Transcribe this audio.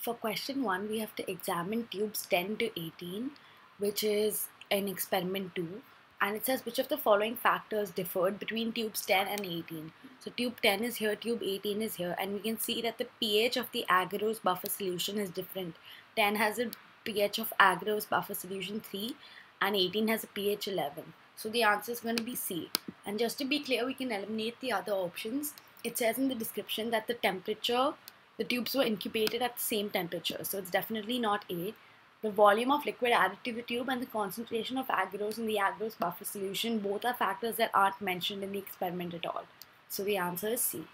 For question 1, we have to examine tubes 10 to 18, which is in experiment 2. And it says which of the following factors differed between tubes 10 and 18. So tube 10 is here, tube 18 is here. And we can see that the pH of the agarose buffer solution is different. 10 has a pH of agarose buffer solution 3 and 18 has a pH 11. So the answer is going to be C. And just to be clear, we can eliminate the other options. It says in the description that the temperature the tubes were incubated at the same temperature, so it's definitely not A. The volume of liquid added to the tube and the concentration of agarose in the agarose buffer solution both are factors that aren't mentioned in the experiment at all. So the answer is C.